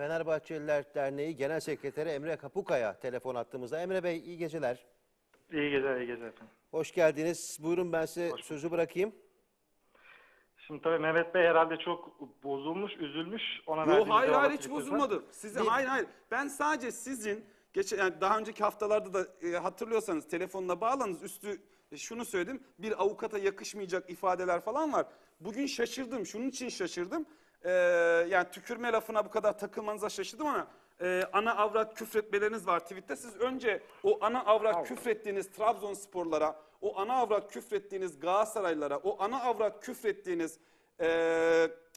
Fenerbahçeliler Derneği Genel Sekreteri Emre Kapukaya telefon attığımızda. Emre Bey iyi geceler. İyi geceler, iyi geceler efendim. Hoş geldiniz. Buyurun ben size sözü bırakayım. Şimdi tabii Mehmet Bey herhalde çok bozulmuş, üzülmüş. Ona Yo hayır hayır hiç bozulmadım. Size hayır hayır. Ben sadece sizin geçen yani daha önceki haftalarda da e, hatırlıyorsanız telefonla bağlanız üstü e, şunu söyledim. Bir avukata yakışmayacak ifadeler falan var. Bugün şaşırdım. Şunun için şaşırdım. Ee, yani tükürme lafına bu kadar takılmanıza şaşırdım ama e, ana avrat küfretmeleriniz var tweette. Siz önce o ana avrat küfrettiğiniz Trabzonsporlara, o ana avrat küfrettiğiniz Galatasaraylılara, o ana avrat küfrettiğiniz e,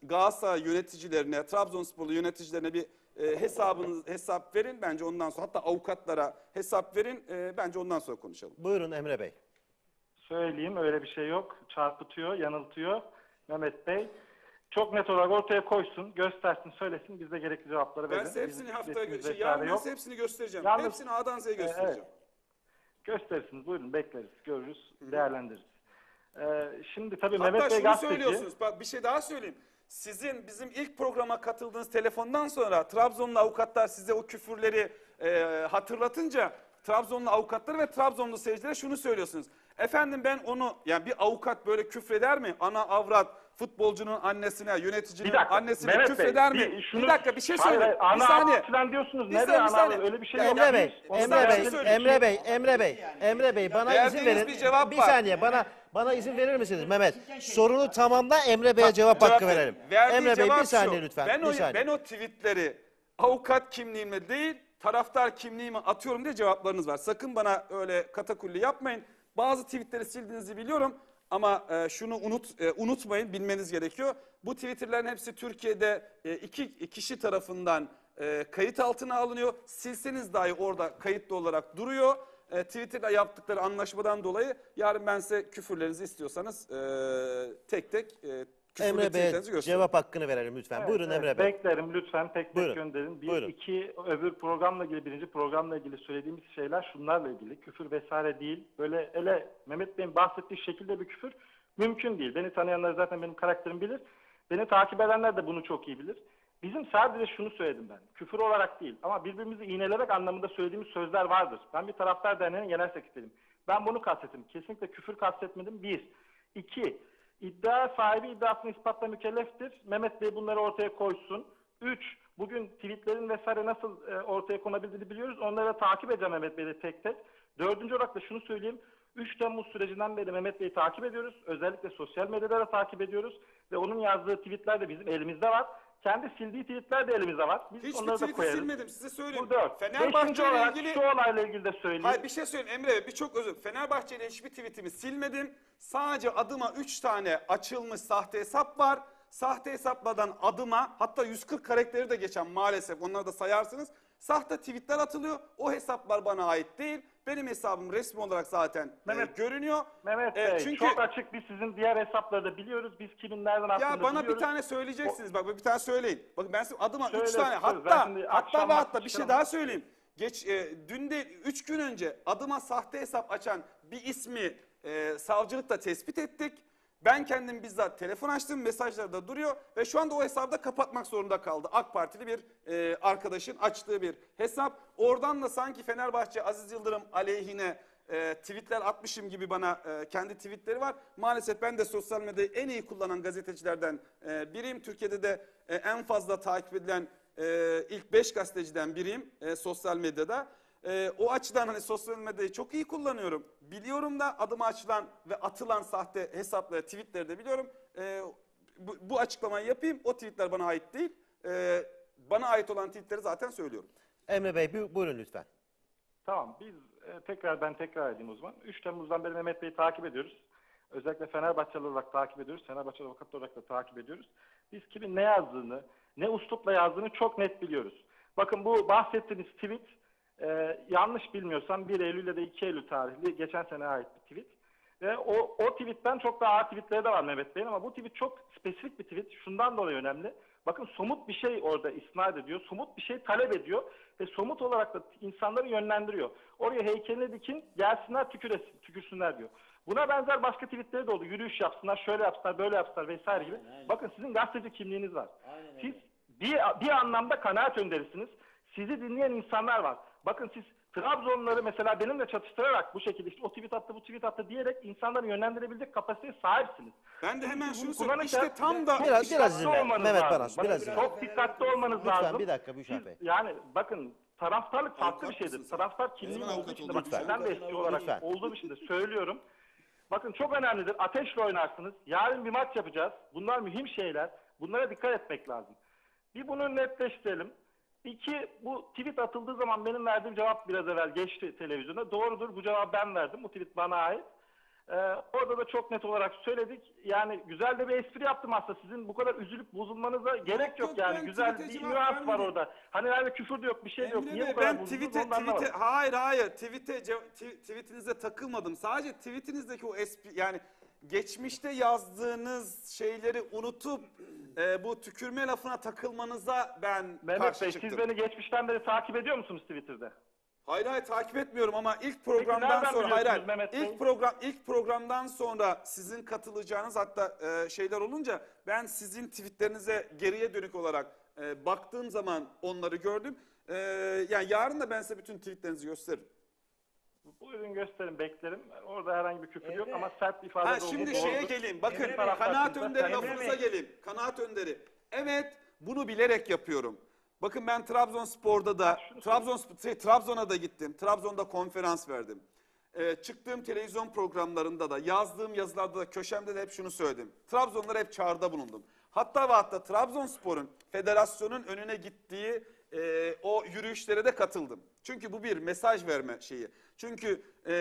Galatasaray yöneticilerine, Trabzonsporlu yöneticilerine bir e, hesabınız hesap verin bence ondan sonra hatta avukatlara hesap verin e, bence ondan sonra konuşalım. Buyurun Emre Bey. Söyleyeyim öyle bir şey yok. Çarpıtıyor, yanıltıyor Mehmet Bey. Çok net olarak ortaya koysun, göstersin, söylesin. Biz de gerekli cevapları Ben verelim. size hepsini Bizim haftaya şey, yarın ben size hepsini göstereceğim. Yalnız- hepsini A'dan Z'ye göstereceğim. Gösterirsiniz, buyurun bekleriz, görürüz, değerlendiririz. Ee, şimdi tabii Hatta Mehmet Bey şunu gazeteci. söylüyorsunuz. Bak bir şey daha söyleyeyim. Sizin bizim ilk programa katıldığınız telefondan sonra Trabzonlu avukatlar size o küfürleri e, hatırlatınca Trabzonlu avukatları ve Trabzonlu seyircilere şunu söylüyorsunuz. Efendim ben onu yani bir avukat böyle küfreder mi? Ana avrat futbolcunun annesine, yöneticinin Bir dakika, annesine Mehmet Bey, küfreder mi? bir Bir, şunu- dakika bir şey Hayır, hayır, bir saniye. falan diyorsunuz. Bir saniye, bir saniye. Öyle bir şey Ya yok. Emre Bey, Emre Bey. Emre Bey, Emre Bey, Emre Bey bana izin verin. bir cevap bir var. saniye bana bana izin verir misiniz Mehmet? Sorunu tamamla Emre Bey'e cevap hakkı verelim. Emre Bey bir saniye şu, lütfen. Ben bir o, saniye. ben o tweetleri avukat kimliğimle değil taraftar kimliğimi atıyorum diye cevaplarınız var. Sakın bana öyle katakulli yapmayın. Bazı tweetleri sildiğinizi biliyorum ama e, şunu unut e, unutmayın bilmeniz gerekiyor. Bu Twitter'ların hepsi Türkiye'de e, iki kişi tarafından e, kayıt altına alınıyor. Silseniz dahi orada kayıtlı olarak duruyor. E, Twitter'da yaptıkları anlaşmadan dolayı yarın ben size küfürlerinizi istiyorsanız e, tek tek e, Emre gösterin. cevap hakkını verelim lütfen. Evet, Buyurun evet. Emre Bey. Beklerim lütfen tek tek Buyurun. gönderin. Bir, Buyurun. iki öbür programla ilgili birinci programla ilgili söylediğimiz şeyler şunlarla ilgili. Küfür vesaire değil. Böyle ele Mehmet Bey'in bahsettiği şekilde bir küfür mümkün değil. Beni tanıyanlar zaten benim karakterimi bilir. Beni takip edenler de bunu çok iyi bilir. Bizim sadece şunu söyledim ben. Küfür olarak değil ama birbirimizi iğnelerek anlamında söylediğimiz sözler vardır. Ben bir taraftar derneğinin genel sekreteriyim. Ben bunu kastettim. Kesinlikle küfür kastetmedim. Bir. İki. İddia sahibi iddiasını ispatla mükelleftir. Mehmet Bey bunları ortaya koysun. Üç. Bugün tweetlerin vesaire nasıl e, ortaya konabildiğini biliyoruz. Onları da takip edeceğim Mehmet Bey'de tek tek. Dördüncü olarak da şunu söyleyeyim. 3 Temmuz sürecinden beri Mehmet Bey'i takip ediyoruz. Özellikle sosyal medyada da takip ediyoruz. Ve onun yazdığı tweetler de bizim elimizde var. Kendi sildiği tweetler de elimizde var. Biz Hiçbir onları da tweet'i koyarız. silmedim size söyleyeyim. Bu dört. Fenerbahçe ile olarak ilgili şu olayla ilgili de söyleyeyim. Hayır bir şey söyleyeyim Emre Bey birçok özür. Fenerbahçe ile hiçbir tweetimi silmedim. Sadece adıma 3 tane açılmış sahte hesap var. Sahte hesaplardan adıma hatta 140 karakteri de geçen maalesef onları da sayarsınız. Sahte tweetler atılıyor. O hesaplar bana ait değil. Benim hesabım resmi olarak zaten e, Mehmet- görünüyor. Mehmet E, Bey çünkü çok açık biz sizin diğer hesapları da biliyoruz. Biz kimin nereden attığını ya bana biliyoruz. bir tane söyleyeceksiniz. Bak bir tane söyleyin. Bakın ben size adıma 3 Söyle, tane hatta hatta ve hatta bir şey daha söyleyeyim. Geç e, dün de 3 gün önce adıma sahte hesap açan bir ismi e, savcılıkta tespit ettik. Ben kendim bizzat telefon açtım, mesajları da duruyor ve şu anda o hesabı da kapatmak zorunda kaldı. AK Partili bir e, arkadaşın açtığı bir hesap. Oradan da sanki Fenerbahçe Aziz Yıldırım aleyhine e, tweetler atmışım gibi bana e, kendi tweetleri var. Maalesef ben de sosyal medyayı en iyi kullanan gazetecilerden e, biriyim. Türkiye'de de e, en fazla takip edilen e, ilk 5 gazeteciden biriyim e, sosyal medyada. E, o açıdan hani sosyal medyayı çok iyi kullanıyorum. Biliyorum da adıma açılan ve atılan sahte hesapları, tweetleri de biliyorum. E, bu, bu açıklamayı yapayım. O tweetler bana ait değil. E, bana ait olan tweetleri zaten söylüyorum. Emre Bey bu- buyurun lütfen. Tamam biz e, tekrar ben tekrar edeyim o zaman. 3 Temmuz'dan beri Mehmet Bey'i takip ediyoruz. Özellikle Fenerbahçeli olarak takip ediyoruz. Fenerbahçe avukatlı olarak da takip ediyoruz. Biz kimin ne yazdığını, ne uslupla yazdığını çok net biliyoruz. Bakın bu bahsettiğiniz tweet e, yanlış bilmiyorsam 1 Eylül ya da 2 Eylül tarihli geçen sene ait bir tweet. Ve o, o tweetten çok daha ağır tweetleri de var Mehmet Bey'in ama bu tweet çok spesifik bir tweet. Şundan dolayı önemli. Bakın somut bir şey orada isnat ediyor. Somut bir şey talep ediyor. Ve somut olarak da insanları yönlendiriyor. Oraya heykelini dikin gelsinler tüküresin, tükürsünler diyor. Buna benzer başka tweetleri de oldu. Yürüyüş yapsınlar, şöyle yapsınlar, böyle yapsınlar vesaire gibi. Bakın sizin gazeteci kimliğiniz var. Siz bir, bir anlamda kanaat önderisiniz. Sizi dinleyen insanlar var. Bakın siz Trabzonları mesela benimle çatıştırarak bu şekilde işte o tweet attı bu tweet attı diyerek insanları yönlendirebilecek kapasiteye sahipsiniz. Ben de hemen şunu söyleyeyim. İşte tam da Biraz- dikkatli biraz olmanız Mehmet lazım. Baras, biraz ver. Çok dikkatli olmanız Lütfen lazım. bir dakika Büşra Siz- Bey. Yani bakın taraftarlık farklı bir şeydir. Taraftar kimliği olduğu için de bak Lütfen. sizden de eski olarak Lütfen. olduğum için de söylüyorum. Bakın çok önemlidir. Ateşle oynarsınız. Yarın bir maç yapacağız. Bunlar mühim şeyler. Bunlara dikkat etmek lazım. Bir bunu netleştirelim. İki, bu tweet atıldığı zaman benim verdiğim cevap biraz evvel geçti televizyonda. Doğrudur bu cevabı ben verdim. Bu tweet bana ait. Ee, orada da çok net olarak söyledik. Yani güzel de bir espri yaptım aslında. Sizin bu kadar üzülüp bozulmanıza gerek yok, yok, yani. Güzel bir nüans var vermedim. orada. Hani nerede küfür de yok, bir şey de yok. Emre Niye Bey, bu kadar ben tweet'e, tweet'e, hayır hayır tweet'e, tweet'inize takılmadım. Sadece tweet'inizdeki o espri, yani geçmişte yazdığınız şeyleri unutup e, bu tükürme lafına takılmanıza ben Mehmet karşı Bey çıktım. siz beni geçmişten beri takip ediyor musunuz Twitter'da? Hayır hayır takip etmiyorum ama ilk programdan nereden sonra hayır hayır biliyorsunuz Mehmet Bey? ilk program ilk programdan sonra sizin katılacağınız hatta e, şeyler olunca ben sizin tweetlerinize geriye dönük olarak e, baktığım zaman onları gördüm. E, yani yarın da ben size bütün tweetlerinizi gösteririm. Buyurun gösterin beklerim. Orada herhangi bir küfür yok Emre. ama sert bir ifade Ha şimdi olduğu şeye geleyim. Bakın Emre kanaat önderi lafınıza geleyim. Kanaat önderi. Evet bunu bilerek yapıyorum. Bakın ben Trabzonspor'da da Trabzon şey, Trabzon'a da gittim. Trabzon'da konferans verdim. Ee, çıktığım televizyon programlarında da yazdığım yazılarda da köşemde de hep şunu söyledim. Trabzonlara hep çağrıda bulundum. Hatta ve hatta Trabzonspor'un federasyonun önüne gittiği e, o yürüyüşlere de katıldım. Çünkü bu bir mesaj verme şeyi. Çünkü e,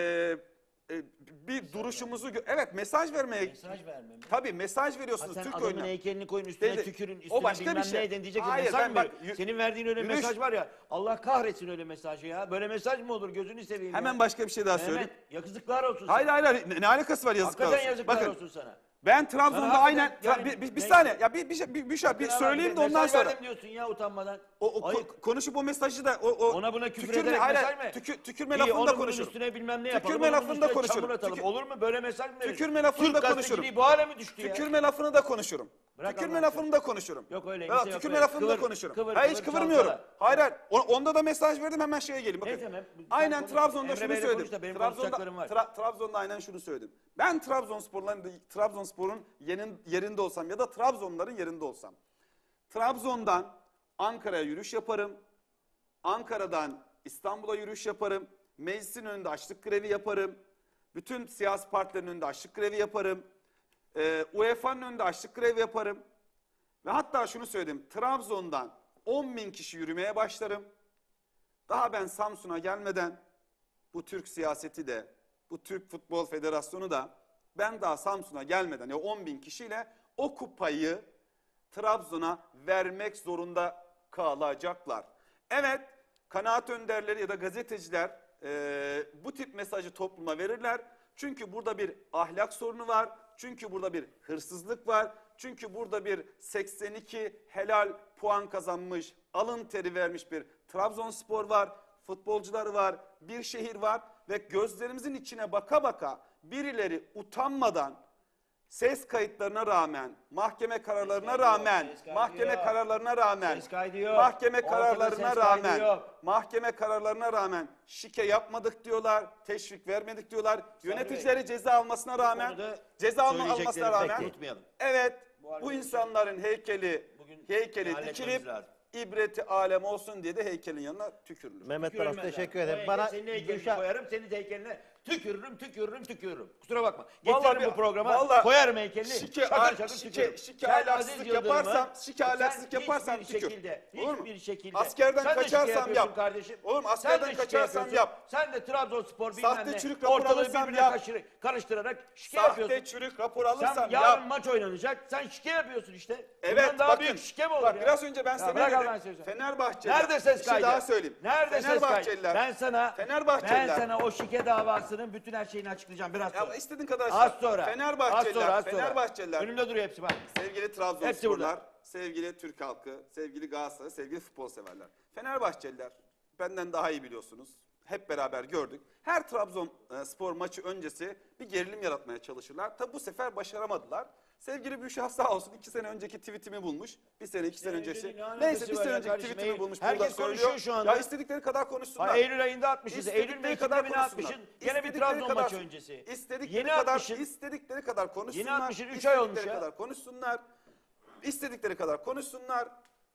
e, bir duruşumuzu gö- evet mesaj vermeye Mesaj vermem. tabii mesaj Ha, veriyorsunuz sen Türk adamın oyuna. heykelini koyun üstüne Dedi, tükürün o üstüne başka bir bilmem şey. neyden diyecek Hayır, mesaj ben bak, Senin verdiğin öyle yürüyüş- mesaj var ya. Allah kahretsin öyle mesajı ya. Böyle mesaj mı olur gözünü seveyim Hemen ya. başka bir şey daha söyleyeyim. Mehmet yazıklar olsun Hayır sana. hayır ne, ne alakası var yazıklar Hakikaten olsun. yazıklar Bakın olsun sana. Ben Trabzon'da Sana aynen hakikaten yani bir, bir, bir ne- saniye ya bir bir şey bir, bir, şey- bir söyleyeyim de ondan sonra diyorsun ya utanmadan. o, o ko- konuşup o mesajı da o, o Ona buna küfür ederek mesaj mı? tükür- tükürme İyi, lafını onun da bunun konuşurum. üstüne bilmem ne yapalım. Tükürme onun lafını da üstüne konuşurum. çamur atalım. Tükür- Olur mu? Böyle mesaj mı verir? Tükürme lafını Türk da gazeteciliği konuşurum. bu hale mi düştü ya? Tükürme lafını da konuşurum. Bırak tükürme Allah'ını lafını da konuşurum. Yok öyle, Ya, kimse yok tükürme öyle. lafını da Kıvır, konuşurum. kıvır, hayır hiç kıvır, kıvırmıyorum. çalkala. Hayır hayır. O- Onda da mesaj verdim hemen şeye geleyim. Bakın. Neyse, ben- ben aynen konuşayım. Trabzon'da Emre şunu Bey'le söyledim. konuş da benim Trabzon'da, konuşacaklarım var. Tra- Trabzon'da aynen şunu söyledim. Ben Trabzonspor'un Trabzonspor'un yerin, yerinde olsam ya da Trabzonların yerinde olsam. Trabzon'dan Ankara'ya yürüyüş yaparım. Ankara'dan İstanbul'a yürüyüş yaparım. Meclisin önünde açlık grevi yaparım. Bütün siyasi partilerin önünde açlık grevi yaparım. Ee, UEFA'nın önünde açlık grevi yaparım. Ve hatta şunu söyledim. Trabzon'dan 10 bin kişi yürümeye başlarım. Daha ben Samsun'a gelmeden bu Türk siyaseti de, bu Türk Futbol Federasyonu da ben daha Samsun'a gelmeden ya 10 bin kişiyle o kupayı Trabzon'a vermek zorunda kalacaklar. Evet, kanaat önderleri ya da gazeteciler eee, bu tip mesajı topluma verirler. Çünkü burada bir ahlak sorunu var. Çünkü burada bir hırsızlık var. Çünkü burada bir 82 helal puan kazanmış, alın teri vermiş bir Trabzonspor var. Futbolcuları var, bir şehir var ve gözlerimizin içine baka baka birileri utanmadan ses kayıtlarına rağmen, mahkeme kararlarına rağmen, mahkeme kararlarına rağmen, mahkeme kararlarına rağmen, mahkeme kararlarına rağmen şike yapmadık diyorlar, teşvik vermedik diyorlar. Yöneticileri ceza almasına rağmen, ceza almasına rağmen, evet Bu insanların heykeli, Bugün heykeli halletmemiz dikilip ibreti alem olsun diye de heykelin yanına tükürülür. Mehmet Tükürülmez teşekkür ederim. Bana senin heykelini Gülşah, koyarım, senin heykeline tükürürüm, tükürürüm, tükürürüm. Kusura bakma. Getiririm bu programa, vallahi koyarım heykelini, şike- şakır şakır şike- tükürürüm. şike Sen Yıldırım'ı, yaparsam- şike sen ahlaksızlık yaparsam hiçbir tükür. şekilde, Olur mu? hiçbir şekilde. Askerden sen kaçarsam yap. Kardeşim. Oğlum, Sen askerden kaçarsam yap. Sen de Trabzonspor bilmem Sahte ne. çürük rapor Ortalığı birbirine yap. kaşır- karıştırarak şike Sahte yapıyorsun. çürük rapor Sen alırsam yarın yap. maç oynanacak. Sen şike yapıyorsun işte. Evet Bundan daha bakın. büyük şike mi olur bak, ya? Biraz önce ben Allah'ını dedim? Fenerbahçeliler. Nerede ses Bir şey kaydı? daha söyleyeyim. Nerede ses kaydı? Ben sana ben sana o şike davasının bütün her şeyini açıklayacağım biraz sonra. Ya istediğin kadar az sonra. Fenerbahçeliler. Az sonra, az sonra. Fenerbahçeliler. Önümde duruyor hepsi bak. Sevgili Hepsi Trabzonsporlar, burada. sevgili Türk halkı, sevgili Galatasaray, sevgili futbol severler. Fenerbahçeliler benden daha iyi biliyorsunuz. Hep beraber gördük. Her Trabzon e, maçı öncesi bir gerilim yaratmaya çalışırlar. Tabi bu sefer başaramadılar. Sevgili Büşra sağ olsun iki sene önceki tweetimi bulmuş. Bir sene iki sene Ee, öncesi. Neyse bir sene önceki tweetimi bulmuş. herkes burada söylüyor. konuşuyor şu anda. Ya istedikleri kadar konuşsunlar. Ha, Eylül ayında atmışız. Eylül'de iki kadar atmışsın. Gene bir Trabzon kadar- maçı öncesi. İstedikleri Yeni kadar, atmışsın. istedikleri kadar konuşsunlar. Yeni atmışsın, üç ay olmuş ya. kadar konuşsunlar. İstedikleri kadar konuşsunlar.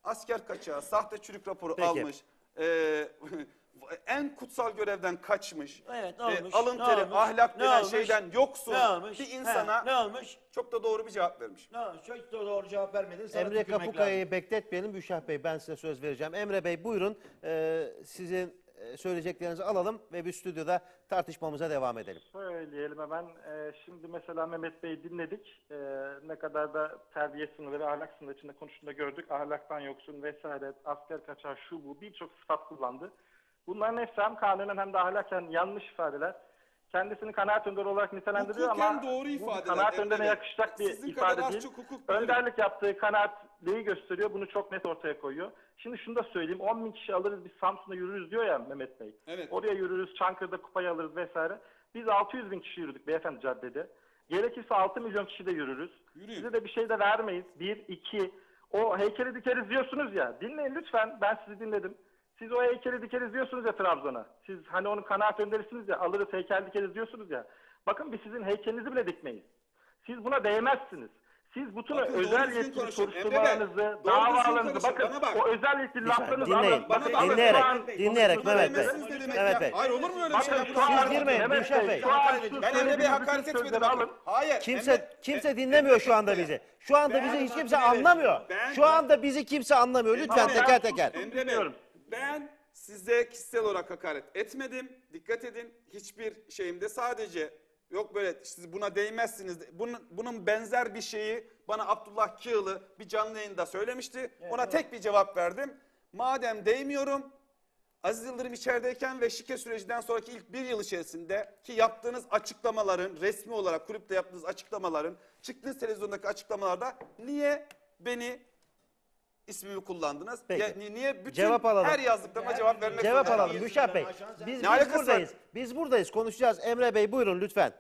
Asker kaçağı, sahte çürük raporu Peki. almış. Ee, en kutsal görevden kaçmış. Evet Ee, olmuş? alın Ne teri, olmuş? ahlak Ne denen olmuş? şeyden yoksun Ne olmuş? bir insana He, ne olmuş? çok da doğru bir cevap vermiş. Ne olmuş? Çok da doğru cevap vermedin. Sana Emre Kapukaya'yı bekletmeyelim. Büşah Bey ben size söz vereceğim. Emre Bey buyurun Ee, sizin e, söyleyeceklerinizi alalım ve bir stüdyoda tartışmamıza devam edelim. Söyleyelim hemen. Ee, şimdi mesela Mehmet Bey'i dinledik. Ee, ne kadar da terbiye sınırı ve ahlak sınırı içinde konuştuğunda gördük. Ahlaktan yoksun vesaire, asker kaçar, şu bu birçok sıfat kullandı. Bunların hepsi hem kanunen hem de ahlaken yanlış ifadeler. Kendisini kanaat önderi olarak nitelendiriyor Hukuken ama doğru bu kanaat önderine yakışacak bir Sizin ifade değil. çok hukuk. Önderlik yaptığı kanaat neyi gösteriyor? Bunu çok net ortaya koyuyor. Şimdi şunu da söyleyeyim. 10 bin kişi alırız biz Samsun'a yürürüz diyor ya Mehmet Bey. Evet. Oraya yürürüz, Çankırı'da kupayı alırız vesaire. Biz 600 bin kişi yürüdük beyefendi caddede. Gerekirse 6 milyon kişi de yürürüz. Yürüyün. Size de bir şey de vermeyiz. Bir, iki, o heykeli dikeriz diyorsunuz ya. Dinleyin lütfen, ben sizi dinledim. Siz o heykeli dikeriz diyorsunuz ya Trabzon'a. Siz hani onun kanaat önderisiniz ya, alırız heykel dikeriz diyorsunuz ya. Bakın biz sizin heykelinizi bile dikmeyiz. Siz buna değmezsiniz. Siz bütün Bakın özel yetkili Bey, soruşturmalarınızı, davalarınızı bakın bak. o özel yetkili laflarınızı alın. Bakın alın dinleyerek, an- dinleyerek Mehmet Bey. Mehmet? Bey. Hayır olur mu öyle bir şey? Siz girmeyin, Mehmet Gülşah Bey. Şu an şu Ben Emre Bey'e söylediğiniz hakaret etmedim. bakın. alın. Hayır. Kimse Emre- kimse dinlemiyor şu anda bizi. Şu anda bizi hiç kimse anlamıyor. Şu anda bizi kimse anlamıyor. Lütfen teker teker. Emre Bey, Dinliyorum. Ben size kişisel olarak hakaret etmedim. Dikkat edin. Hiçbir şeyimde sadece yok böyle siz buna değmezsiniz. de- Bunun, bunun benzer bir şeyi bana Abdullah Kığılı bir canlı yayında söylemişti. Ona tek bir cevap verdim. Madem değmiyorum Aziz Yıldırım içerideyken ve şike sürecinden sonraki ilk bir yıl içerisinde ki yaptığınız açıklamaların, resmi olarak kulüpte yaptığınız açıklamaların, çıktığınız televizyondaki açıklamalarda niye beni ismimi kullandınız? Peki. Ya, ni- niye bütün Cevap alalım. her yazdıklarıma cevap vermek Cevap zorunda alalım kaldınız? Gülşah Bey. Biz, Ne biz alakası var? buradayız. Biz buradayız. Konuşacağız. Emre Bey buyurun lütfen.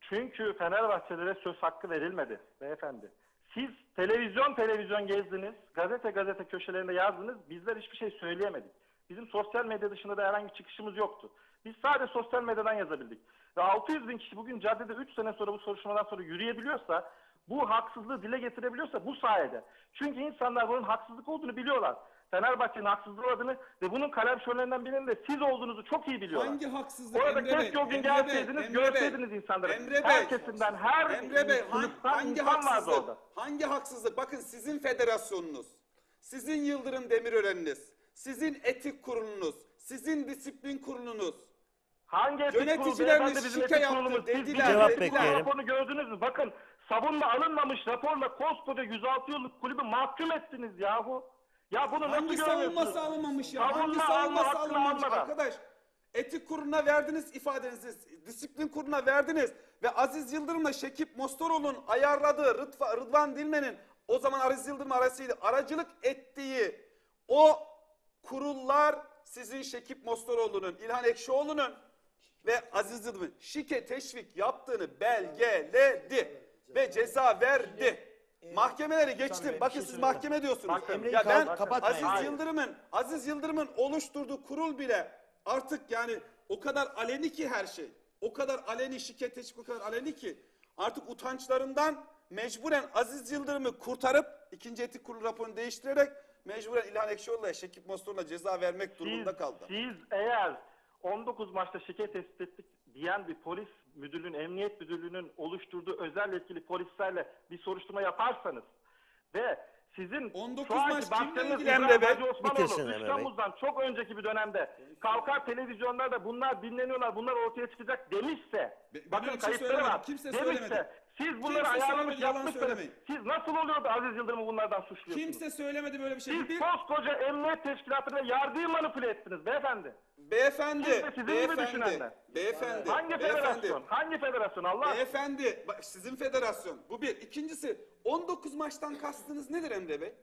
Çünkü Fenerbahçelilere söz hakkı verilmedi beyefendi. Siz televizyon televizyon gezdiniz, gazete gazete köşelerinde yazdınız, bizler hiçbir şey söyleyemedik. Bizim sosyal medya dışında da herhangi bir çıkışımız yoktu. Biz sadece sosyal medyadan yazabildik. Ve 600 bin kişi bugün caddede 3 sene sonra bu soruşturmadan sonra yürüyebiliyorsa, bu haksızlığı dile getirebiliyorsa bu sayede. Çünkü insanlar bunun haksızlık olduğunu biliyorlar. Fenerbahçe'nin haksızlığı olduğunu ve bunun kalem birinin de siz olduğunuzu çok iyi biliyorlar. Hangi haksızlık Orada Emre Bey? keşke o gün Emre Bey, gelseydiniz, Emre görseydiniz Bey, insanları. Emre Bey, Her kesimden, her Emre Bey sınıftan hangi insan vardı haksızlık? orada. Hangi haksızlık? Bakın sizin federasyonunuz, sizin Yıldırım Demirören'iniz, sizin etik kurulunuz, sizin disiplin kurulunuz. Hangi etik kurulu bizim şike yaptı dediler, Cevap bekleyelim. gördünüz mü? Bakın sabunla alınmamış raporla koskoca 106 yıllık kulübü mahkum ettiniz yahu. Ya bunu nasıl Hangi görmüyorsunuz? savunması alınmamış ya? Hangi Savunma savunması alma hakkını alınmamış almadan. arkadaş? Etik kuruluna verdiniz ifadenizi, disiplin kuruluna verdiniz ve Aziz Yıldırım'la Şekip Mostoroğlu'nun ayarladığı Rıdva, Rıdvan Dilmen'in o zaman Aziz Yıldırım arasıydı aracılık ettiği o kurullar sizin Şekip Mostoroğlu'nun, İlhan Ekşioğlu'nun ve Aziz Yıldırım'ın şike teşvik yaptığını belgeledi ve ceza verdi. Mahkemeleri geçtim. bir Bakın şey siz mahkeme diyorsunuz. Bakın, ya ben kapatmayın. Aziz Hayır. Yıldırım'ın Aziz Yıldırım'ın oluşturduğu kurul bile artık yani o kadar aleni ki her şey. O kadar aleni şirket teşvik o kadar aleni ki artık utançlarından mecburen Aziz Yıldırım'ı kurtarıp ikinci etik kurulu raporunu değiştirerek mecburen İlhan Ekşioğlu'na Şekip Mostor'una ceza vermek durumunda kaldı. Siz eğer 19 Mart'ta şike tespit ettik diyen bir polis müdürlüğünün, emniyet müdürlüğünün oluşturduğu özel yetkili polislerle bir soruşturma yaparsanız ve sizin 19 şu anki baktığınız İbrahim Emre Bey? Hacı Osmanoğlu, Bitirsin 3 Emre Bey. Temmuz'dan çok önceki bir dönemde kalkar televizyonlarda bunlar dinleniyorlar, bunlar ortaya çıkacak demişse, Be- bakın şey kayıtları var, kimse demişse, söylemedi. Siz bunları Kimse ayarlamış söylemedi, yalan yapmışsınız, söylemeyin. siz nasıl oluyordu Aziz Yıldırım'ı bunlardan suçluyorsunuz? Kimse söylemedi böyle bir şey. Siz Bir- koskoca emniyet teşkilatı ve yargıyı manipüle ettiniz beyefendi. Beyefendi, Kimse sizin gibi beyefendi, düşünenler. beyefendi, Hangi beyefendi. federasyon? Hangi federasyon Allah aşkına? Beyefendi, bak sizin federasyon. Bu bir. İkincisi, 19 maçtan kastınız nedir Emre Bey?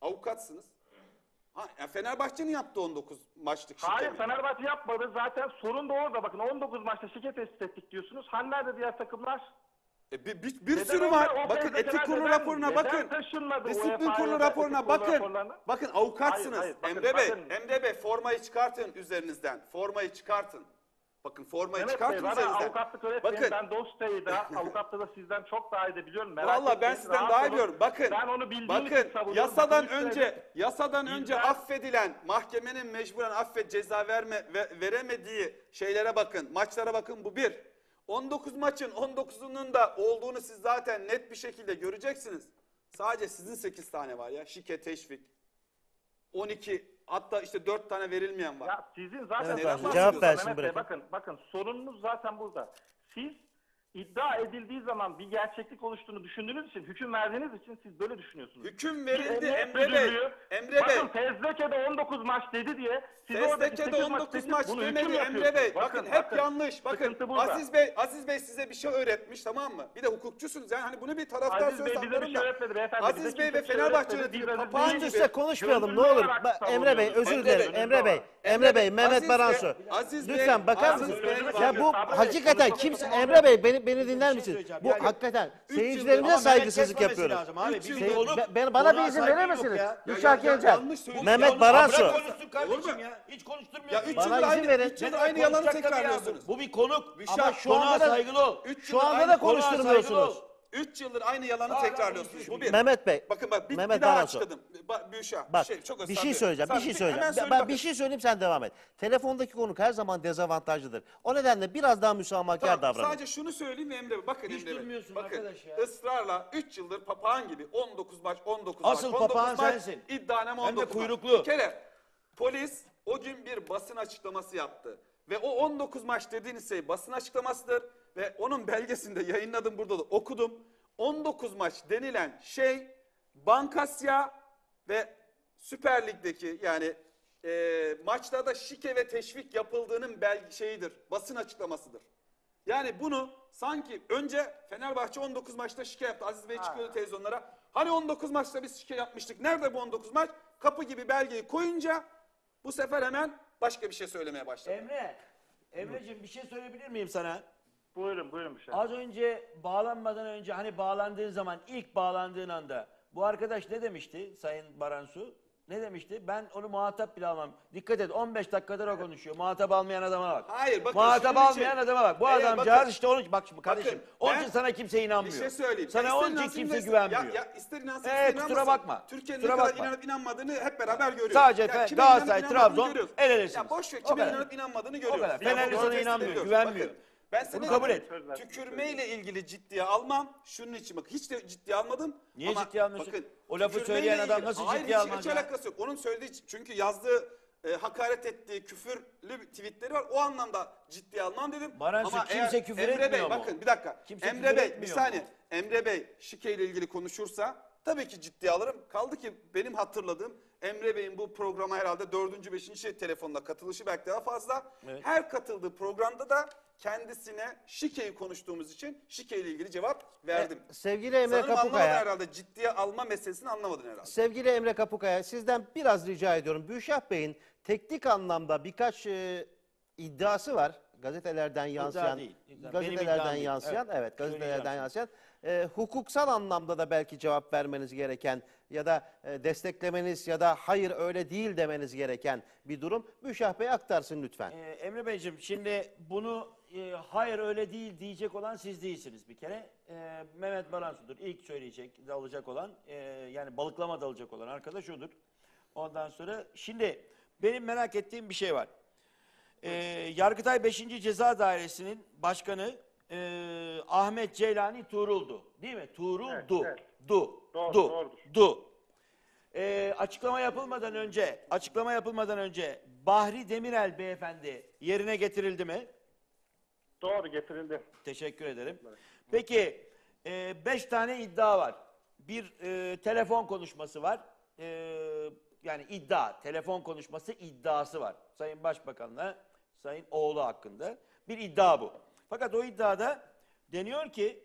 Avukatsınız. Ha, ya Fenerbahçe'nin yaptığı 19 maçlık Hayır? Fenerbahçe yapmadı. Zaten sorun da orada. Bakın 19 maçta şike tespit ettik diyorsunuz. Hani nerede diğer takımlar? E, bir, bir, bir Neden sürü var. o Bakın etik kurulu neden- raporuna neden bakın. taşınmadı Disiplin UEFA'ya kurulu da raporuna etik kurulu bakın. raporlarına? Bakın avukatsınız. Hayır, hayır, bakın, Emre Bey, bakın. Emre Bey formayı çıkartın üzerinizden. Formayı çıkartın. Bakın formayı Mehmet çıkartın bana üzerinizden. avukatlık öğretmeyin. Bakın. Ben dosyayı da avukatlığı da sizden çok daha iyi de biliyorum. Merak Vallahi ben etmeyin, sizden rahat daha iyi olun. biliyorum. Bakın. Ben onu bildiğim Bakın için savunuyorum. yasadan Bakın önce yasadan önce Bizden- affedilen mahkemenin mecburen affet ceza verme ve, veremediği şeylere bakın. Maçlara bakın bu bir. 19 maçın 19'unun da olduğunu siz zaten net bir şekilde göreceksiniz. Sadece sizin 8 tane var ya. Şike, teşvik. 12 hatta işte 4 tane verilmeyen var. Ya sizin zaten Evet, sorununuz- cevap versin Mehmet Bey, bırakın. bakın bakın sorununuz zaten burada. Siz iddia edildiği zaman bir gerçeklik oluştuğunu düşündüğünüz için, hüküm verdiğiniz için siz böyle düşünüyorsunuz. Hüküm verildi emniyet Emre Bey. müdürlüğü, Emre Bey. Bakın Fezleke'de 19 maç dedi diye siz Fezleke'de 8 19 seçip maç bunu demedi Emre Bey. yapıyorsunuz. Bakın, hep yanlış. Bakın sıkıntı burada. Aziz Bey, Aziz Bey size bir şey öğretmiş tamam mı? Bir de hukukçusunuz. Yani hani bunu bir taraftar Aziz söz Bey bize bir şey öğretmedi beyefendi. Aziz Bey ve Fenerbahçe yönetimi gibi. Üste konuşmayalım ne olur. Emre Bey özür dilerim. Emre Bey, Emre Bey, Mehmet Aziz Baransu. Bey, Aziz Bey, Lütfen bakar Aziz mısınız? Bey, Ya bu hakikaten kimse. Emre Bey beni beni dinler şey misiniz? söyleyeceğim. Bu Yani hakikaten üç seyircilerimize saygısızlık. Lazım abi. Üç yıldır- konuk- Ben- ben- bana bir izin saygı verir yok misiniz? ya. Söylüyorsun. Mehmet Baransu. Bırak konuşsun kardeşim ya. Hiç konuşturmuyorsun. Ya üç Bana yıldır izin aynı, verin. üç yıldır aynı yalanı tekrarlıyorsunuz. Bu bir konuk. Ama şu Konuğa anda da saygılı ol. Üç şu yıldır anda da konuşturmuyorsunuz. 3 yıldır aynı yalanı Hala tekrarlıyorsunuz. Bu bir. Mehmet Bey, Bakın bak bir, Mehmet bir daha Baransu. açıkladım. Ba- Büşra Bak şey, çok özür bir şey söyleyeceğim, bir şey söyleyeceğim. söyle Ben bakın. bir şey söyleyeyim sen devam et. Telefondaki konuk her zaman dezavantajlıdır. O nedenle biraz daha müsamahakar Tamam, davranın. sadece şunu söyleyeyim ve Emre Bey. Bakın Hiç Emre Bey. Bakın arkadaş ya. ısrarla 3 yıldır papağan gibi 19 maç 19 Asıl maç 19 papağan maç sensin. iddianame Hem de 19 maç. kuyruklu. Bir kere polis o gün bir basın açıklaması yaptı. Ve o 19 maç dediğiniz şey basın açıklamasıdır. Ve onun belgesinde yayınladım burada da okudum. 19 maç denilen şey Bankasya ve Süper Lig'deki yani e, maçlarda şike ve teşvik yapıldığının belge şeyidir. Basın açıklamasıdır. Yani bunu sanki önce Fenerbahçe 19 maçta şike yaptı. Aziz Bey çıkıyordu televizyonlara. Hani 19 maçta biz şike yapmıştık. Nerede bu 19 maç? Kapı gibi belgeyi koyunca bu sefer hemen başka bir şey söylemeye başladı. Emre. Emre'cim bir şey söyleyebilir miyim sana? Buyurun buyurun bir şey. Az önce bağlanmadan önce hani bağlandığın zaman ilk bağlandığın anda bu arkadaş ne demişti Sayın Baransu? Ne demişti? Ben onu muhatap bile almam. Dikkat et 15 dakikadır o konuşuyor. Muhatap almayan adama bak. Hayır, bakın Muhatap şunun almayan için- adama bak. Bu Eğer adamcağız bakın- işte onun bak şimdi kardeşim. Bakın, onun ben için sana kimse inanmıyor. Bir şey söyleyeyim. Sana Ya onun için kimse güvenmiyor. Ya, ya ister inansın Ee, ister kusura inanmasın. bakma. Türkiye'nin Kusura ne kadar bakma. inanıp inanmadığını hep beraber görüyoruz. Sadece Ya Fe- kimin Galatasaray, inanıp inanmadığını Trabzon, görüyoruz. el elesiniz. Ya boş ver O kadar. inanıp inanmadığını O görüyoruz. kadar. Bu sana inanmıyor, güvenmiyor. Ben seni Bunu kabul et. Tükürmeyle ilgili ciddiye almam. Şunun için bak hiç de ciddiye almadım. Niye Ama ciddiye almıyorsun? bakın, O lafı tükürmeyle söyleyen adam ilgili- nasıl Hayır, ciddiye hiç- almaz Hiç ya? alakası yok. Onun söylediği çünkü yazdığı e, hakaret ettiği küfürlü tweetleri var. O anlamda ciddiye almam dedim. Baransu, Ama kimse eğer küfür Emre Bey etmiyor mu? bakın bir dakika. Kimse Emre küfür Bey bir etmiyor saniye. mu? Emre Bey şike ile ilgili konuşursa tabii ki ciddiye alırım. Kaldı ki benim hatırladığım Emre Bey'in bu programa herhalde dördüncü, beşinci telefonda katılışı belki daha fazla. Evet. Her katıldığı programda da kendisine şikeyi konuştuğumuz için şike ile ilgili cevap verdim. E, sevgili Emre Sanırım anlamadın Kapukaya. herhalde. Ciddiye alma meselesini anlamadın herhalde. Sevgili Emre Kapukaya sizden biraz rica ediyorum. Büşah Bey'in teknik anlamda birkaç e, iddiası var. Gazetelerden yansıyan, değil, iddia. Benim gazetelerden iddiam değil. yansıyan, Evet, evet, gazetelerden söyleyeceğim yansıyan, e, hukuksal anlamda da belki cevap vermeniz gereken ya da e, desteklemeniz ya da hayır öyle değil demeniz gereken bir durum. Büşah Bey aktarsın lütfen. Ee, Emre Beyciğim şimdi bunu e, hayır öyle değil diyecek olan siz değilsiniz bir kere. Ee, Mehmet Baransu'dur ilk söyleyecek, dalacak olan e, yani balıklama dalacak olan arkadaş odur. Ondan sonra şimdi benim merak ettiğim bir şey var. Ee, Yargıtay 5. Ceza Dairesi'nin başkanı e, Ahmet Ceylani Tuğrul'du. Değil mi? Tuğrul'du. Evet, Du. Doğru, du. doğrudur. Du. Ee, açıklama yapılmadan önce, açıklama yapılmadan önce Bahri Demirel beyefendi yerine getirildi mi? Doğru getirildi. Teşekkür ederim. Peki, e, beş tane iddia var. Bir e, telefon konuşması var. E, yani iddia, telefon konuşması iddiası var. Sayın Başbakan'la Sayın oğlu hakkında. Bir iddia bu. Fakat o iddiada deniyor ki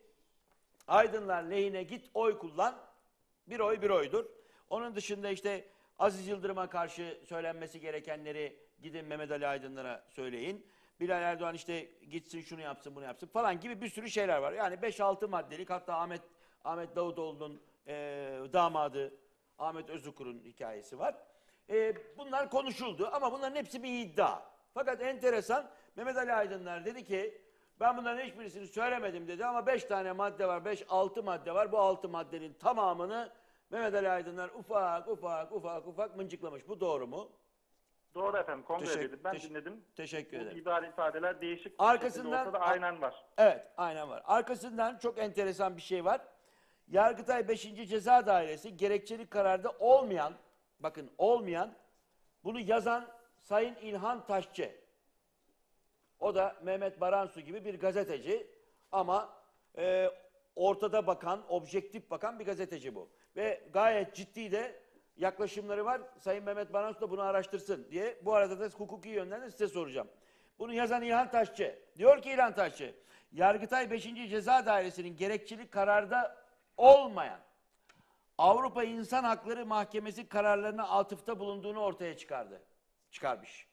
Aydınlar lehine git oy kullan. Bir oy bir oydur. Onun dışında işte Aziz Yıldırım'a karşı söylenmesi gerekenleri gidin Mehmet Ali Aydınlara söyleyin. Bilal Erdoğan işte gitsin şunu yapsın bunu yapsın falan gibi bir sürü şeyler var. Yani 5-6 maddelik hatta Ahmet Ahmet Davutoğlu'nun e, damadı Ahmet Özükur'un hikayesi var. E, bunlar konuşuldu ama bunların hepsi bir iddia. Fakat enteresan Mehmet Ali Aydınlar dedi ki ben bunların hiçbirisini söylemedim dedi ama 5 tane madde var, 5-6 madde var. Bu 6 maddenin tamamını Mehmet Ali Aydınlar ufak ufak ufak ufak mıncıklamış. Bu doğru mu? Doğru efendim Teşekkür- kongredeydim. Ben teşekkür- dinledim. Teşekkür Bu ederim. idari ifadeler değişik. Arkasından- olsa da aynen var. Evet, aynen var. Arkasından çok enteresan bir şey var. Yargıtay 5. Ceza Dairesi gerekçeli kararda olmayan, bakın olmayan, bunu yazan Sayın İlhan Taşçı. O da Mehmet Baransu gibi bir gazeteci ama e, ortada bakan, objektif bakan bir gazeteci bu. Ve gayet ciddi de yaklaşımları var. Sayın Mehmet Baransu da bunu araştırsın diye. Bu arada da hukuki yönden de size soracağım. Bunu yazan İlhan Taşçı. Diyor ki İlhan Taşçı, Yargıtay 5. Ceza Dairesi'nin gerekçeli kararda olmayan Avrupa İnsan Hakları Mahkemesi kararlarına atıfta bulunduğunu ortaya çıkardı. Çıkarmış.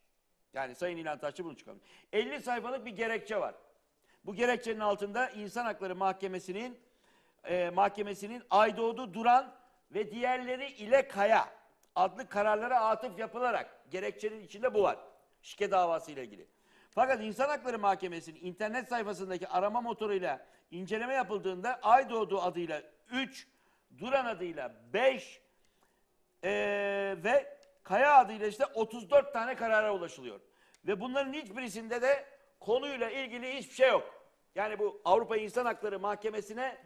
Yani Sayın İlhan Taşçı bunu çıkarmış. 50 sayfalık bir gerekçe var. Bu gerekçenin altında İnsan Hakları Mahkemesi'nin e, mahkemesinin Aydoğdu Duran ve diğerleri ile Kaya adlı kararlara atıf yapılarak gerekçenin içinde bu var. Şike davası ile ilgili. Fakat İnsan Hakları Mahkemesi'nin internet sayfasındaki arama motoruyla inceleme yapıldığında Aydoğdu adıyla 3, Duran adıyla 5 ee, ve Kaya adıyla işte 34 tane karara ulaşılıyor. Ve bunların hiçbirisinde de konuyla ilgili hiçbir şey yok. Yani bu Avrupa İnsan Hakları Mahkemesi'ne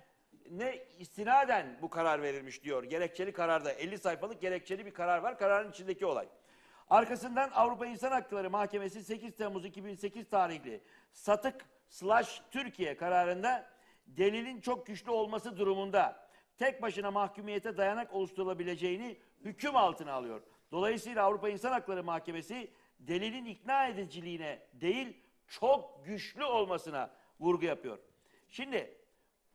ne istinaden bu karar verilmiş diyor. Gerekçeli kararda 50 sayfalık gerekçeli bir karar var. Kararın içindeki olay. Arkasından Avrupa İnsan Hakları Mahkemesi 8 Temmuz 2008 tarihli Satık slash Türkiye kararında delilin çok güçlü olması durumunda tek başına mahkumiyete dayanak oluşturulabileceğini hüküm altına alıyor. Dolayısıyla Avrupa İnsan Hakları Mahkemesi delilin ikna ediciliğine değil çok güçlü olmasına vurgu yapıyor. Şimdi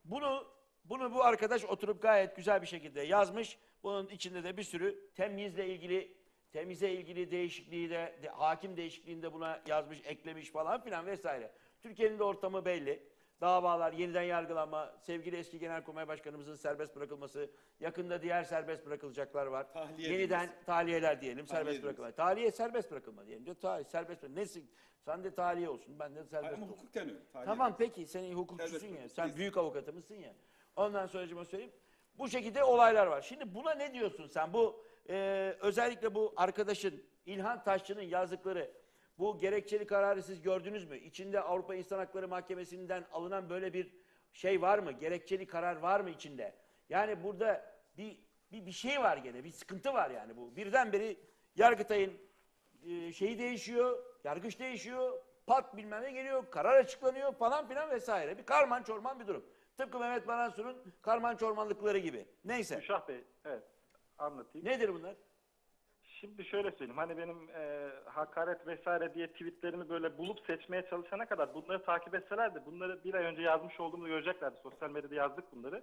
bunu bunu bu arkadaş oturup gayet güzel bir şekilde yazmış. Bunun içinde de bir sürü temizle ilgili temize ilgili değişikliği de, de hakim değişikliğinde buna yazmış, eklemiş falan filan vesaire. Türkiye'nin de ortamı belli. Davalar, yeniden yargılanma, sevgili eski Genelkurmay Başkanımızın serbest bırakılması, yakında diğer serbest bırakılacaklar var. Tahliye yeniden edilmesi. tahliyeler diyelim, serbest edilmesi. bırakılma. Tahliye serbest bırakılma diyelim. Diyor, tahliye serbest bırakılma. Nesi? Sen de tahliye olsun, ben de serbest ama hukuken öyle. Tahliye Tamam peki senin hukukçusun Serbest ya. Sen büyük avukatı mısın ya. Ondan sonra söyleyeyim. Bu şekilde olaylar var. Şimdi buna ne diyorsun sen? Bu e, özellikle bu arkadaşın İlhan Taşçı'nın yazdıkları bu gerekçeli kararı siz gördünüz mü? İçinde Avrupa İnsan Hakları Mahkemesi'nden alınan böyle bir şey var mı? Gerekçeli karar var mı içinde? Yani burada bir bir, bir şey var gene. Bir sıkıntı var yani bu. Birdenbire Yargıtay'ın e, şeyi değişiyor, yargıç değişiyor, pat bilmem ne geliyor, karar açıklanıyor falan filan vesaire. Bir karman çorman bir durum. Tıpkı Mehmet Baransu'nun karman çormanlıkları gibi. Neyse. Müşah Bey, evet anlatayım. Nedir bunlar? Şimdi şöyle söyleyeyim. Hani benim e, hakaret vesaire diye tweetlerimi böyle bulup seçmeye çalışana kadar bunları takip etselerdi bunları bir ay önce yazmış olduğumu göreceklerdi. Sosyal medyada yazdık bunları.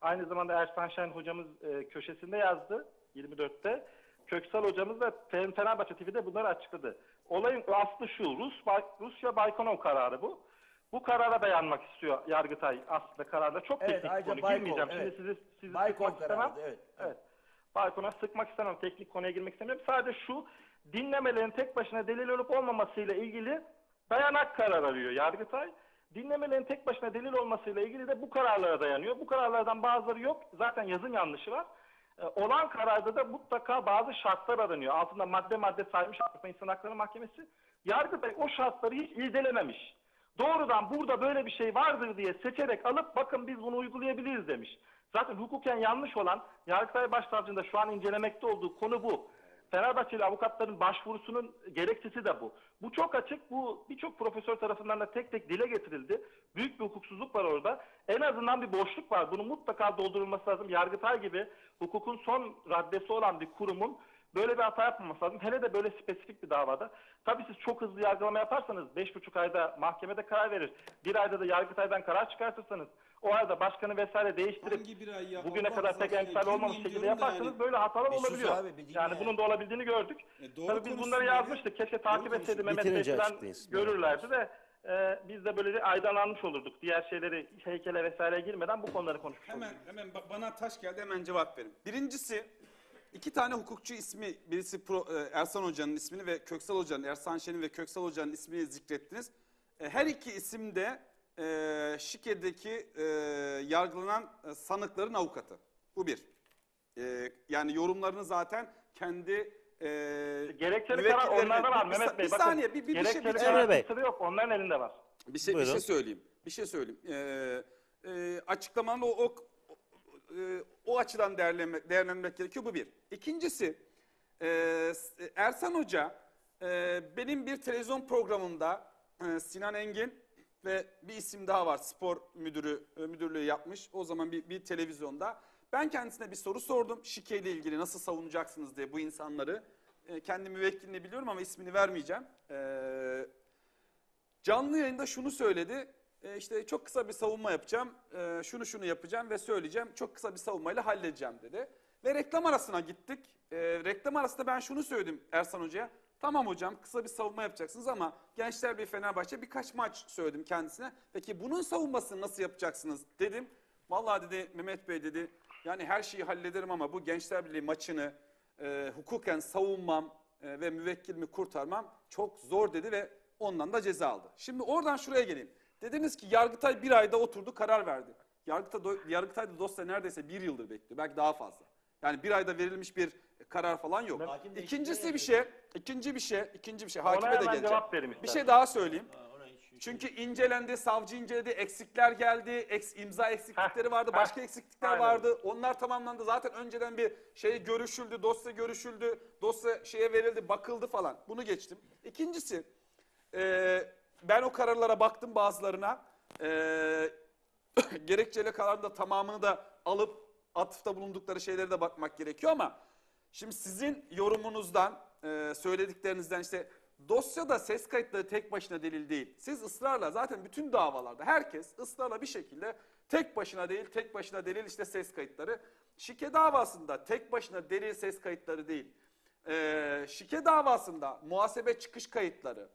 Aynı zamanda Ersan Şen hocamız e, köşesinde yazdı 24'te. Köksal hocamız da Fe- Fenerbahçe TV'de bunları açıkladı. Olayın aslı şu. Rus, Rusya Baykonov kararı bu. Bu karara dayanmak istiyor Yargıtay aslında kararda. Çok Evet, teknik konu. Baykov, Girmeyeceğim. evet. Şimdi sizi, sizi Baykov istemem. kararıydı, evet. Evet. Balkona sıkmak istemem. Teknik konuya girmek istemiyorum. Sadece şu dinlemelerin tek başına delil olup olmamasıyla ilgili dayanak karar arıyor Yargıtay. Dinlemelerin tek başına delil olmasıyla ilgili de bu kararlara dayanıyor. Bu kararlardan bazıları yok. Zaten yazın yanlışı var. Ee, olan kararda da mutlaka bazı şartlar aranıyor. Altında madde madde saymış Avrupa İnsan Hakları Mahkemesi. Yargıtay o şartları hiç irdelememiş. Doğrudan burada böyle bir şey vardır diye seçerek alıp bakın biz bunu uygulayabiliriz demiş. Zaten hukuken yanlış olan Yargıtay Başsavcı'nda şu an incelemekte olduğu konu bu. Fenerbahçeli avukatların başvurusunun gerekçesi de bu. Bu çok açık. Bu birçok profesör tarafından da tek tek dile getirildi. Büyük bir hukuksuzluk var orada. En azından bir boşluk var. Bunun mutlaka doldurulması lazım. Yargıtay gibi hukukun son raddesi olan bir kurumun böyle bir hata yapmaması lazım. Hele de böyle spesifik bir davada. Tabii siz çok hızlı yargılama yaparsanız 5,5 ayda mahkemede karar verir. Bir ayda da Yargıtay'dan karar çıkartırsanız o arada başkanı vesaire değiştirip ya? bugüne kadar tek emsal olmamış şekilde yaparsanız yani. böyle hatalar Bir olabiliyor. abi, yani ya. bunun da olabildiğini gördük. E, doğru Tabii biz bunları ya. yazmıştık. Keşke takip konuşsun. etseydi Mehmet Bey Bitirince falan açıklayın. görürlerdi de e, biz de böyle bir aydınlanmış olurduk. Diğer şeyleri heykele vesaireye girmeden bu konuları konuşmuş Hemen olurduk. hemen ba- bana taş geldi hemen cevap verin. Birincisi iki tane hukukçu ismi birisi Pro- e, Ersan Hoca'nın ismini ve Köksal Hoca'nın Ersan Şen'in ve Köksal Hoca'nın ismini zikrettiniz. E, Her iki isim de e, Şike'deki e, yargılanan e, sanıkların avukatı. Bu bir. E, yani yorumlarını zaten kendi e, Gerekçeli karar onlarda var Mehmet Bey. Bir Bakın, saniye bir, bir, bir şey, bir, Emre Bey. yok. Onların elinde var. bir şey, bir şey söyleyeyim. Bir şey söyleyeyim. Ee, e, açıklamanın o, o, e, o açıdan değerlenmek, değerlendirmek gerekiyor. Bu bir. İkincisi e, Ersan Hoca e, benim bir televizyon programımda e, Sinan Engin ve bir isim daha var spor müdürü e, müdürlüğü yapmış. O zaman bir, bir televizyonda. Ben kendisine bir soru sordum. Şike ilgili nasıl savunacaksınız diye bu insanları. E, kendi müvekkilini biliyorum ama ismini vermeyeceğim. E, Canlı yayında şunu söyledi. E, işte çok kısa bir savunma yapacağım. e, şunu şunu yapacağım ve söyleyeceğim. Çok kısa bir savunmayla halledeceğim dedi. Ve reklam arasına gittik. E, reklam arasında ben şunu söyledim Ersan Hoca'ya. Tamam hocam kısa bir savunma yapacaksınız ama Gençler bir Fenerbahçe birkaç maç söyledim kendisine. Peki bunun savunmasını nasıl yapacaksınız dedim. Vallahi dedi Mehmet Bey dedi yani her şeyi hallederim ama bu Gençler Birliği maçını e, hukuken savunmam e, ve müvekkilimi kurtarmam çok zor dedi ve ondan da ceza aldı. Şimdi oradan şuraya geleyim. Dediniz ki Yargıtay bir ayda oturdu karar verdi. Yargıtay, Yargıtay'da dosya neredeyse bir yıldır bekliyor. Belki daha fazla. Yani bir ayda verilmiş bir karar falan yok. Hakim İkincisi bir şey, ikinci bir şey, ikinci bir şey. Hakime de geleceğim. cevap verin Bir istersen. şey daha söyleyeyim. Çünkü incelendi, savcı inceledi, eksikler geldi, eks, imza eksiklikleri vardı, heh. başka eksiklikler Aynen. vardı. Onlar tamamlandı. Zaten önceden bir şey görüşüldü, dosya görüşüldü, dosya şeye verildi, bakıldı falan. Bunu geçtim. İkincisi, e, ben o kararlara baktım bazılarına. E, gerekçeli kararın da tamamını da alıp atıfta bulundukları şeylere de bakmak gerekiyor ama şimdi sizin yorumunuzdan, e, söylediklerinizden işte dosyada ses kayıtları tek başına delil değil. Siz ısrarla zaten bütün davalarda herkes ısrarla bir şekilde tek başına değil, tek başına delil işte ses kayıtları. Şike davasında tek başına delil ses kayıtları değil. E, şike davasında muhasebe çıkış kayıtları,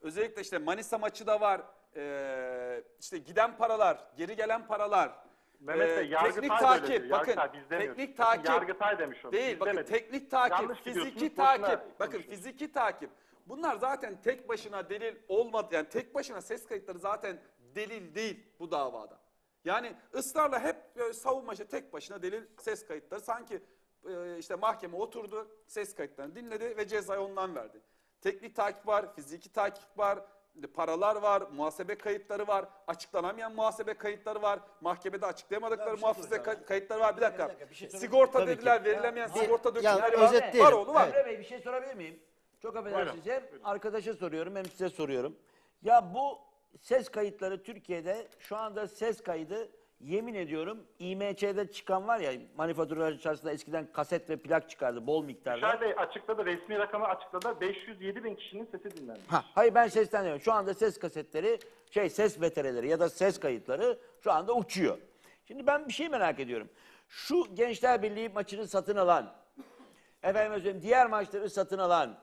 Özellikle işte Manisa maçı da var. Ee, işte giden paralar, geri gelen paralar. Mehmet Bey, Yargıtay teknik takip, diyor. bakın Yargıtay, biz demiyoruz. teknik takip Yargıtay demiş onu. değil. biz Bakın demedik. teknik takip, Yanlış fiziki takip. Bakın fiziki takip. Bunlar zaten tek başına delil olmadı. Yani tek başına ses kayıtları zaten delil değil bu davada. Yani ısrarla hep e, savunma işte tek başına delil ses kayıtları. Sanki e, işte mahkeme oturdu, ses kayıtlarını dinledi ve cezayı ondan verdi. Teknik takip var, fiziki takip var, paralar var, muhasebe kayıtları var, açıklanamayan muhasebe kayıtları var, mahkemede açıklayamadıkları şey kay- ya. kayıtları var. Bir dakika. Bir dakika, bir şey. Sigorta Tabii ki. dediler, verilemeyen Ya, sigorta dökümleri var. özetleyelim. Var oğlu var. Evet. Bey bir şey sorabilir miyim? Çok affedersiniz. Hem arkadaşa soruyorum hem size soruyorum. Ya bu ses kayıtları Türkiye'de şu anda ses kaydı yemin ediyorum IMÇ'de çıkan var ya manifaturacı içerisinde eskiden kaset ve plak çıkardı bol miktarda. Büşar Bey açıkladı, resmi rakamı açıkladı. 507 bin kişinin sesi dinlendi. Ha, hayır ben sesten demiyorum. Şu anda ses kasetleri, şey ses vetereleri ya da ses kayıtları şu anda uçuyor. Şimdi ben bir şey merak ediyorum. Şu Gençler Birliği maçını satın alan, efendim söyleyeyim diğer maçları satın alan,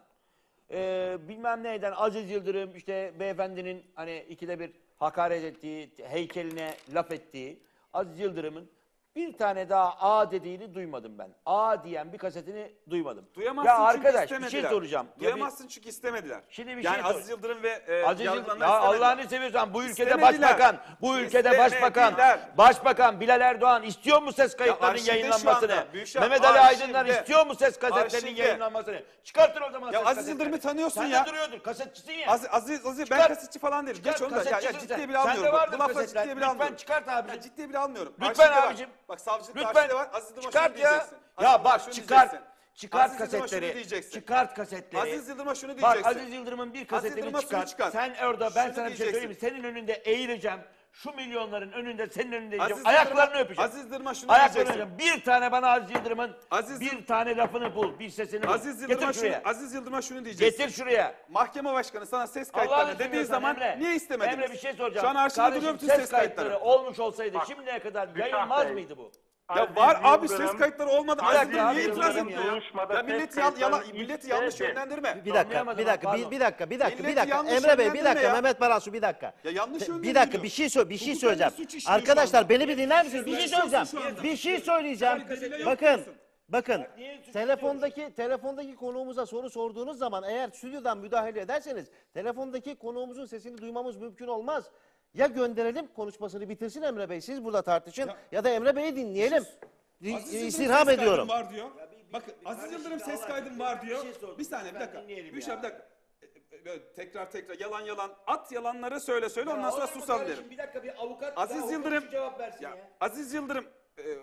e, bilmem neyden Aziz Yıldırım işte beyefendinin hani ikide bir hakaret ettiği, heykeline laf ettiği Aziz Yıldırım'ın bir tane daha A dediğini duymadım ben. A diyen bir kasetini duymadım. Duyamazsın ya çünkü arkadaş bir istemediler. şey soracağım. Ya bir- Duyamazsın çünkü istemediler. Şimdi bir yani şey Aziz Yıldırım ve e, Aziz Yıldırım, ya. Allah'ını seviyorsan bu ülkede başbakan, bu ülkede başbakan, başbakan Bilal Erdoğan istiyor mu ses kayıtlarının şu yayınlanmasını? anda, Mehmet Ali Aydınlar istiyor mu ses kasetlerinin Arşivde. yayınlanmasını? Çıkartın o zaman Ya ses Aziz. Yıldırım'ı tanıyorsun Sen ya. de duruyordun, kasetçisin ya. Aziz, Aziz, Aziz ben kasetçi falan değilim. Geç onu da. Ya, ya ciddiye sen. bile almıyorum. Bak, vardır Bu lafları kasetler. Lütfen çıkart abicim. Ya ciddiye bile almıyorum. Lütfen abicim. Bak savcılık Lütfen. var. Aziz Yıldırım'a şunu Çıkart ya. diyeceksin. Aziz Ya Yıldırım'a bak şunu çıkart. diyeceksin. Çıkart Aziz Yıldırım'a şunu kasetleri. diyeceksin. Çıkart kasetleri. Aziz Yıldırım'a şunu Bak diyeceksin. Aziz Yıldırım'ın bir Aziz kasetini Yıldırım'a şunu çıkart. çıkart. Sen orada ben Şunu sana bir şey söyleyeyim mi? Senin önünde eğileceğim. Şu milyonların önünde senin önünde diyeceğim. Aziz Ayaklarını Yıldırım'a- öpeceğim. Aziz Yıldırım'a şunu Ayaklarını diyeceksin. öpeceğim. Bir tane bana Aziz Yıldırım'ın Aziz bir tane lafını bul. Bir sesini bul. Aziz Yıldırım'a Getir şunu, şuraya. Aziz Yıldırım'a şunu diyeceksin. Getir şuraya. Mahkeme başkanı sana ses kayıtlarını dediği seviyorsan zaman Emre, niye istemediniz? Emre bir şey soracağım. Şu an arşivde Kardeşim, duruyor bütün ses, ses kayıtları. kayıtları olmuş olsaydı Bak, şimdiye kadar yayılmaz Bey, mıydı bu? Ya Aziz var abi ses kayıtları olmadı. Aziz Aziz Yıldırım niye itiraz etmiyor ya? milleti, yan, yana, milleti yanlış yönlendirme. Bir dakika, bir dakika, abi, bir, bir dakika, bir dakika, bir dakika. Emre Bey, bir dakika, ya. Mehmet Baransu, bir dakika. Ya yanlış Te- Bir yönlendiriyor. dakika, bir şey söyle, bir şey söyleyeceğim. bir Arkadaşlar beni bir dinler misiniz? Bir şey söyleyeceğim. Bir şey söyleyeceğim. Bakın, bakın. Telefondaki telefondaki konuğumuza soru sorduğunuz zaman eğer stüdyodan müdahale ederseniz telefondaki konuğumuzun sesini duymamız mümkün olmaz. Ya gönderelim konuşmasını bitirsin Emre Bey. Siz burada tartışın ya, da Emre Bey'i dinleyelim. Di- Aziz Yıldırım İstirham ses ediyorum. var diyor. Bakın Aziz kardeşim Yıldırım ses kaydım var bir diyor. şey sordum. Bir saniye bir dakika. ya. bir dakika. E, e, Böyle tekrar tekrar yalan yalan at yalanları söyle söyle ondan sonra kardeşim? derim. Bir dakika bir avukat Aziz bir avukat Yıldırım cevap versin ya. ya, Aziz Yıldırım e, e,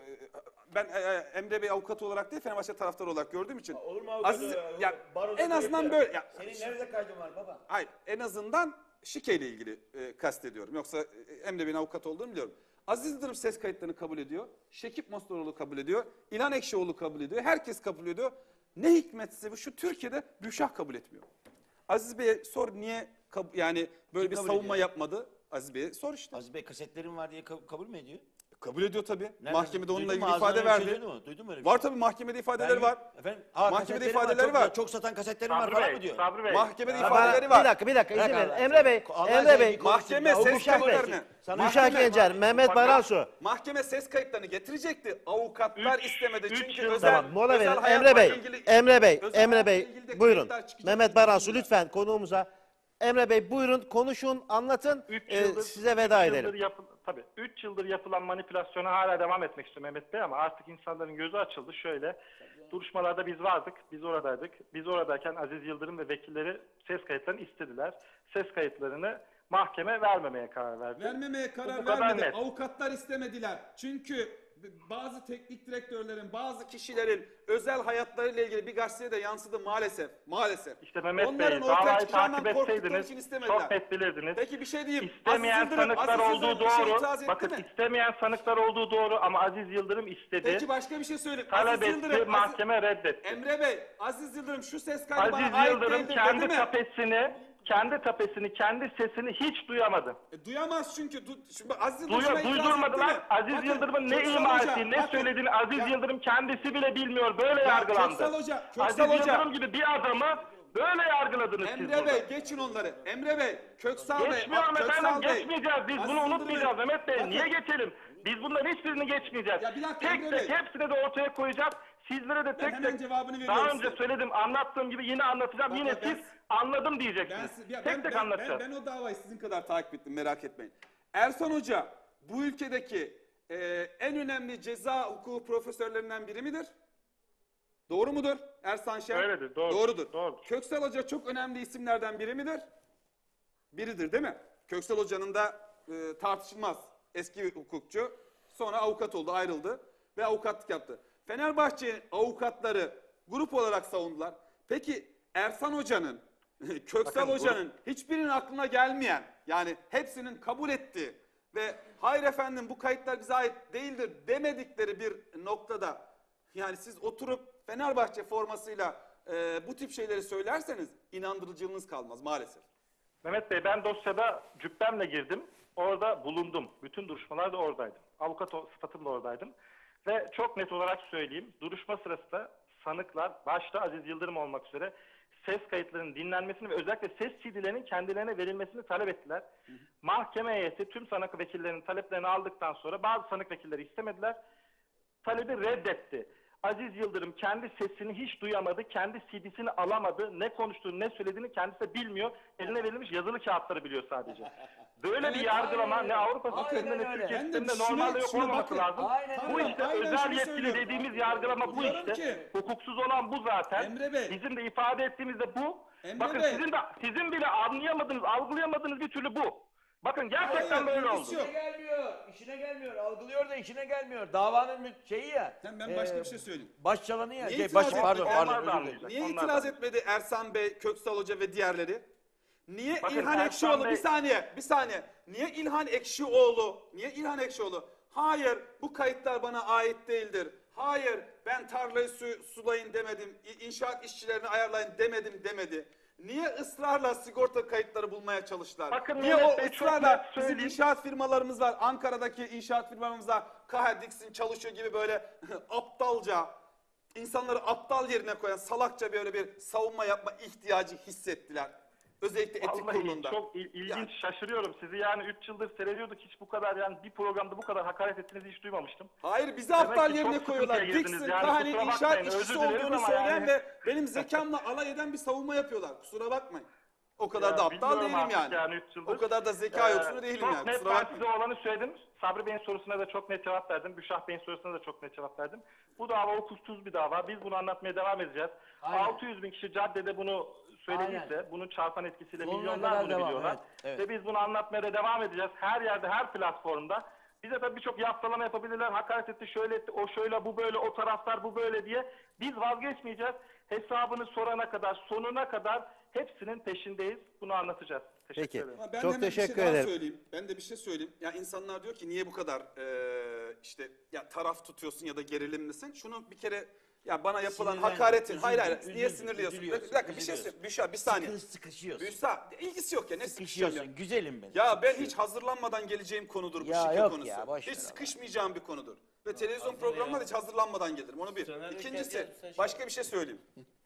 ben e, Emre Bey avukat olarak değil Fenerbahçe taraftarı olarak gördüğüm için. Olur mu avukat? Aziz ya? ya en azından böyle ya, Senin nerede kaydın var baba? Hayır en azından şikeyle ilgili e, kastediyorum. Yoksa e, Emre Bey'in avukat olduğunu biliyorum. Aziz Yıldırım ses kayıtlarını kabul ediyor. Şekip Mostoroğlu kabul ediyor. İlhan Ekşioğlu kabul ediyor. Herkes kabul ediyor. Ne hikmetse bu şu Türkiye'de Büşah kabul etmiyor. Aziz Bey'e sor niye yani böyle Kim bir savunma ediyor? yapmadı. Aziz Bey'e sor işte. Aziz Bey kasetlerim var diye kab- kabul mü ediyor? Kabul ediyor tabii. Nereden- Mahkemede onunla ilgili ifade şey verdi. duydun mu? Duydun mu öyle bir şey? Var tabii mahkemede ifadeleri Ben- var. Efendim? Aa, Mahkemede kasetlerim ifadeleri çok, var. Çok satan kasetlerim var Sabri falan Bey, mı diyor? Sabri Bey. Mahkemede Ya ifadeleri bana- var. Bir dakika, bir dakika izin Bırak verin. Allah Emre Bey, Allah Emre Bey. Mahkeme ya. ses Gülşah Bey, kayıtlarını. Sana Gülşah Mahkeme- Gencer, Mehmet Bak- Baransu. Mahkeme ses kayıtlarını getirecekti. Avukatlar Üç- istemedi. üç Çünkü yıl- özel, Tamam mola özel verin. hayatla Emre Bey, ilgili- Emre Bey, özel Emre hayatla Bey ilgili de buyurun. kayıtlar çıkacak. Mehmet Baransu lütfen konuğumuza. Emre Bey buyurun konuşun, anlatın. Üç Ee, yıldır- size veda üç yıldır edelim. yapı- tabii 3 yıldır yapılan manipülasyona hala devam etmek istiyor Mehmet Bey ama artık insanların gözü açıldı. Şöyle duruşmalarda biz vardık, biz oradaydık. Biz oradayken Aziz Yıldırım ve vekilleri ses kayıtlarını istediler. Ses kayıtlarını mahkeme vermemeye karar verdi. Vermemeye karar vermedi. net. Avukatlar istemediler. Çünkü bazı teknik direktörlerin, bazı kişilerin özel hayatlarıyla ilgili bir gazeteye de yansıdı maalesef. Maalesef. İşte Mehmet Onların Bey, davayı takip etseydiniz net bilirdiniz. Peki bir şey diyeyim. İstemeyen Aziz Yıldırım, sanıklar Aziz olduğu Yıldırım şeye doğru. etti Bakın mi? istemeyen sanıklar olduğu doğru ama Aziz Yıldırım istedi. Peki başka bir şey söyleyeyim. talep Aziz Yıldırım, Aziz- mahkeme reddetti. Emre Bey, Aziz Yıldırım şu ses kaydı bana Aziz ait Yıldırım değildir kendi dedi mi? tapesini, kendi tapesini, kendi sesini hiç duyamadı. E, duyamaz çünkü. Du, şimdi Aziz etti duydurmadılar. Aziz Bakın, Yıldırım'ın ne ima ettiğini, ne bakın. söylediğini Aziz Ya- Yıldırım kendisi bile bilmiyor. Böyle Ya yargılandı. Köksal Hoca, Köksal Aziz Hoca. Yıldırım gibi bir adamı böyle yargıladınız siz Emre burada. Bey geçin onları. Emre Bey, Köksal Bey, Geçmiyorum Köksal efendim, Bey. geçmeyeceğiz. Biz Aziz bunu unutmayacağız Bey. Mehmet Bey. Bakın, Niye geçelim? Biz bunların hiçbirini geçmeyeceğiz. Ya bir dakika tek Emre tek Bey. hepsini de ortaya koyacağız. Sizlere de tek hemen tek cevabını veriyorum daha önce size. söyledim, anlattığım gibi yine anlatacağım. Bak, yine bak, ben- siz anladım Ben, diyeceksiniz. ya tek ben, tek ben, anlatacağız. ben, ben o davayı sizin kadar takip ettim merak etmeyin. Ersan Hoca bu ülkedeki e, en önemli ceza hukuku profesörlerinden biri midir? Doğru mudur Ersan Şen? Öyledir, doğru. Doğrudur. Doğrudur. Köksal Hoca çok önemli isimlerden biri midir? Biridir değil mi? Köksal Hoca'nın da e, tartışılmaz eski bir hukukçu. Sonra avukat oldu, ayrıldı ve avukatlık yaptı. Fenerbahçe avukatları grup olarak savundular. Peki Ersan Hoca'nın, Köksal Bakın, Hoca'nın hiçbirinin aklına gelmeyen, yani hepsinin kabul ettiği ve hayır efendim bu kayıtlar bize ait değildir demedikleri bir noktada yani siz oturup Fenerbahçe formasıyla e, bu tip şeyleri söylerseniz inandırıcılığınız kalmaz maalesef. Mehmet Bey ben dosyada cübbemle girdim. Orada bulundum. Bütün duruşmalarda oradaydım. Avukat sıfatımla oradaydım. Ve çok net olarak söyleyeyim. Duruşma sırasında sanıklar başta Aziz Yıldırım olmak üzere ses kayıtlarının dinlenmesini ve özellikle ses CD'lerinin kendilerine verilmesini talep ettiler. Mahkeme heyeti tüm sanık vekillerinin taleplerini aldıktan sonra bazı sanık vekilleri istemediler. Talebi reddetti. Aziz Yıldırım kendi sesini hiç duyamadı, kendi CD'sini alamadı, ne konuştuğunu ne söylediğini kendisi de bilmiyor. Eline verilmiş yazılı kağıtları biliyor sadece. Böyle bir Evet, yargılama aynen ne. Avrupa sisteminde ne. Türkiye sisteminde normalde yok şuna olmaması bakın. lazım. Aynen Bu işte Aynen özel yetkili söylüyorum. dediğimiz yargılama bu işte. ki- Hukuksuz olan bu zaten. Emre Bey. Bizim de ifade ettiğimiz de bu. Emre Bakın Bey. sizin de sizin bile anlayamadığınız, algılayamadığınız bir türlü bu. Bakın gerçekten Hayır, böyle oldu. İşine gelmiyor. işine gelmiyor. Algılıyor da işine gelmiyor. Davanın şeyi ya. Tamam, ben başka e, bir şey söyleyeyim. Baş çalanı ya. Niye Şey, itiraz baş, pardon pardon. da özür dilerim. anlayacak. Niye itiraz etmedi Ersan Bey, Köksal Hoca ve diğerleri? Niye Bakın İlhan Ersan Ekşioğlu Bey- bir saniye bir saniye. Niye İlhan Ekşioğlu? Niye İlhan Ekşioğlu? Hayır bu kayıtlar bana ait değildir. Hayır ben tarlayı su, sulayın demedim. İ- inşaat işçilerini ayarlayın demedim demedi. Niye ısrarla sigorta kayıtları bulmaya çalıştılar? Bakın Niye Mehmet o Bey, çok ısrarla net bizim söyleyeyim. inşaat firmalarımız var. Ankara'daki inşaat firmalarımızda Kaha Dixon çalışıyor gibi böyle aptalca insanları aptal yerine koyan salakça böyle bir savunma yapma ihtiyacı hissettiler. Özellikle etik Vallahi kurulunda. çok il- ilginç Yani- şaşırıyorum. Sizi yani 3 yıldır seyrediyorduk. Hiç bu kadar yani bir programda bu kadar hakaret ettiğinizi hiç duymamıştım. Hayır bizi Demek aptal yerine koyuyorlar. Dixon, yani, kusura inşaat işçisi olduğunu söyleyen yani- ve benim zekamla alay eden bir savunma yapıyorlar. Kusura bakmayın. O kadar Ya da aptal değilim yani. yani o kadar da zeka Ee, yoksunu değilim çok yani. net ben size olanı söyledim. Sabri Bey'in sorusuna da çok net cevap verdim. Büşah Bey'in sorusuna da çok net cevap verdim. Bu dava hukuksuz bir dava. Biz bunu anlatmaya devam edeceğiz. Aynen. 600 bin kişi caddede bunu söylediyse, Aynen. bunun çarpan etkisiyle Sonuna milyonlar bunu devam, biliyorlar. evet, evet. Ve biz bunu anlatmaya da devam edeceğiz. Her yerde, her platformda. Bize tabii birçok yaftalama yapabilirler. Hakaret etti, şöyle etti, o şöyle, bu böyle, o taraftar bu böyle diye. Biz vazgeçmeyeceğiz. Hesabını sorana kadar, sonuna kadar hepsinin peşindeyiz. Bunu anlatacağız. Teşekkür Peki. ederim. Ben Çok de hemen teşekkür bir şey daha ederim. söyleyeyim. Ben de bir şey söyleyeyim. Ya insanlar diyor ki niye bu kadar eee, işte ya taraf tutuyorsun ya da gerilimlisin? Şunu bir kere ya bana yapılan Sinirlen- hakaretin hayır hayır üzüldün, niye sinirliyorsun? Bir üzülüyorsun, dakika bir şey üzülüyorsun. söyle. Büşra bir saniye. Sıkı- sıkışıyorsun. Büşra ilgisi yok ya ne ya. Sıkışıyorsun. Güzelim benim. Ya ben hiç hazırlanmadan geleceğim konudur bu Ya şike yok konusu. ya, boş hiç ver sıkışmayacağım bir konudur. Ve televizyon programına da hiç hazırlanmadan gelirim. Onu bir. İkincisi sen şey başka bir şey söyleyeyim.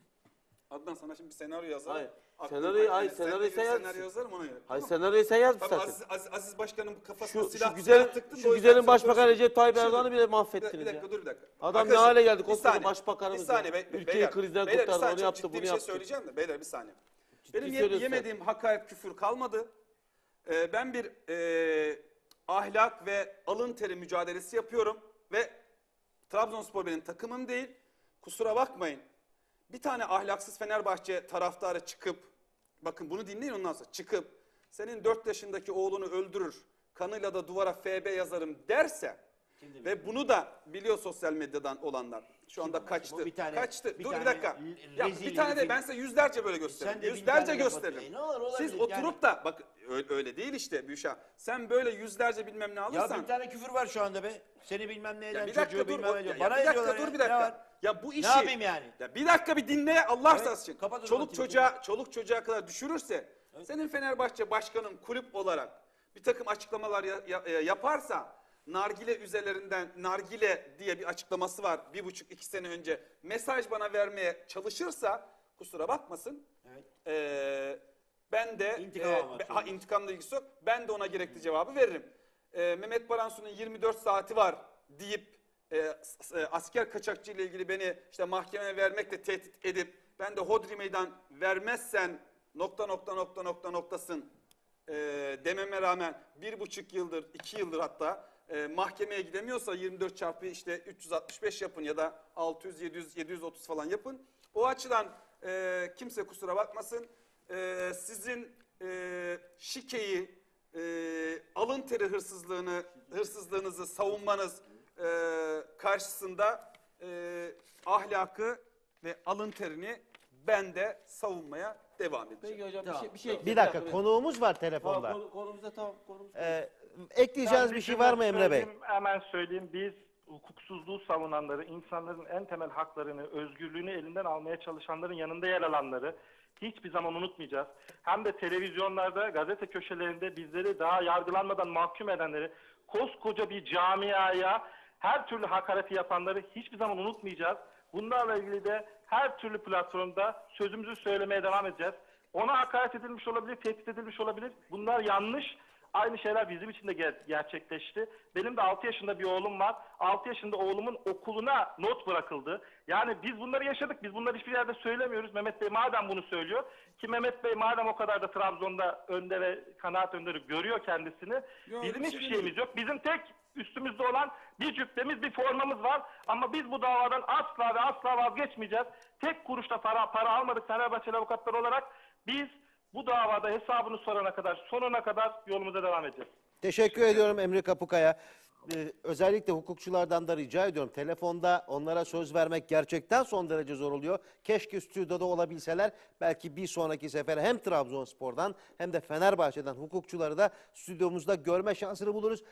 Adnan sana şimdi bir senaryo yazarım. Hayır. Aklım- Senaryoyu- Hayır, sen senaryoyu de sen bir yazsın. senaryo yazarım ona göre. Hayır senaryoyu sen yazmış Tabii zaten. Aziz, Aziz, Aziz Başkan'ın kafasına Şu, silah şu güzel, silah tıktın. şu da o yüzden güzelin sen başbakanı konuşuyorsun. Recep Tayyip Şimdi- Erdoğan'ı bile Bir dakika, mahvettiniz bir dakika ya. dur bir dakika. Adam ne hale geldi? bir Koskoca saniye, başbakanımız Bir saniye. ya. be- be- Ülkeyi beyler, krizden beyler, bir kurtardı, saniye, onu çok yaptı, ciddi bunu bir şey söyleyeceğim de beyler bir saniye. Benim ye- söylüyorsun. yemediğim hakaret küfür kalmadı. Ee, ben bir e, ahlak ve alın teri mücadelesi yapıyorum ve Trabzonspor benim takımım değil. Kusura bakmayın. Bir tane ahlaksız Fenerbahçe taraftarı çıkıp, bakın bunu dinleyin ondan sonra, çıkıp senin 4 yaşındaki oğlunu öldürür, kanıyla da duvara FB yazarım derse ve bunu da biliyor sosyal medyadan olanlar. Şu anda kaçtı. Bu bir tane- kaçtı. bir Dur tane bir dakika. Ya rezil bir tane de ben size yüzlerce böyle Sen gösteririm. bin Yüzlerce tane gösteririm. ne olur, Siz olabilir oturup da bak öyle, öyle değil işte Büşra. Sen böyle yüzlerce bilmem ne Ya alırsan. bir tane küfür var şu anda be. Seni bilmem ne eden Ya bir çocuğu dakika dur. bilmem ne ya, diyor. ya Bana bir dakika ediyorlar dur ya. bir Ne dakika. var? Ya bu işi. yapayım yani? Ya bir dakika bir dinle Allah Evet, rızası için. kapat o Çoluk çocuğa, çoluk çocuğa kadar düşürürse senin Fenerbahçe başkanın kulüp olarak bir takım açıklamalar ya- ya- e, yaparsa nargile üzerlerinden nargile diye bir açıklaması var bir buçuk iki sene önce mesaj bana vermeye çalışırsa kusura bakmasın. Evet. Ee, ben de İntikam e, be- ha, intikamla ilgisi yok. Ben de ona gerekli cevabı veririm. Ee, Mehmet Baransu'nun 24 saati var deyip e, e, asker kaçakçı ile ilgili beni işte mahkemeye vermekle tehdit edip ben de hodri meydan vermezsen nokta nokta nokta nokta noktasın e, dememe rağmen bir buçuk yıldır, iki yıldır hatta e, mahkemeye gidemiyorsa 24 çarpı işte 365 yapın ya da 600, 700, 730 falan yapın. O açıdan e, kimse kusura bakmasın. E, sizin e, şikeyi, e, alın teri hırsızlığını, hırsızlığınızı savunmanız e, karşısında e, ahlakı ve alın terini ben de savunmaya devam edeceğim. Peki hocam Tamam. bir şey, bir şey Bir dakika konuğumuz var telefonda. Konu, konumuzda tamam konumuz. Ee, ekleyeceğiniz Ben bir şey var mı Emre Bey? Hemen söyleyeyim. Biz hukuksuzluğu savunanları, insanların en temel haklarını, özgürlüğünü elinden almaya çalışanların yanında yer alanları hiçbir zaman unutmayacağız. Hem de televizyonlarda, gazete köşelerinde bizleri daha yargılanmadan mahkum edenleri, koskoca bir camiaya her türlü hakareti yapanları hiçbir zaman unutmayacağız. Bunlarla ilgili de her türlü platformda sözümüzü söylemeye devam edeceğiz. Ona hakaret edilmiş olabilir, tehdit edilmiş olabilir. Bunlar yanlış. Aynı şeyler bizim için de ger- gerçekleşti. Benim de 6 yaşında bir oğlum var. 6 yaşında oğlumun okuluna not bırakıldı. Yani biz bunları yaşadık. Biz bunları hiçbir yerde söylemiyoruz. Mehmet Bey madem bunu söylüyor ki Mehmet Bey madem o kadar da Trabzon'da önde ve kanaat önderi görüyor kendisini. Yok, bizim bir hiçbir şey şeyimiz yok. Bizim tek üstümüzde olan bir cübbemiz, bir formamız var. Ama biz bu davadan asla ve asla vazgeçmeyeceğiz. Tek kuruşta para, para almadık Fenerbahçeli avukatlar olarak. Biz bu davada hesabını sorana kadar, sonuna kadar yolumuza devam edeceğiz. Teşekkür ediyorum Emre Kapukaya. e, özellikle hukukçulardan da rica ediyorum. Telefonda onlara söz vermek gerçekten son derece zor oluyor. Keşke stüdyoda olabilseler. Belki bir sonraki sefer hem Trabzonspor'dan hem de Fenerbahçe'den hukukçuları da stüdyomuzda görme şansını buluruz.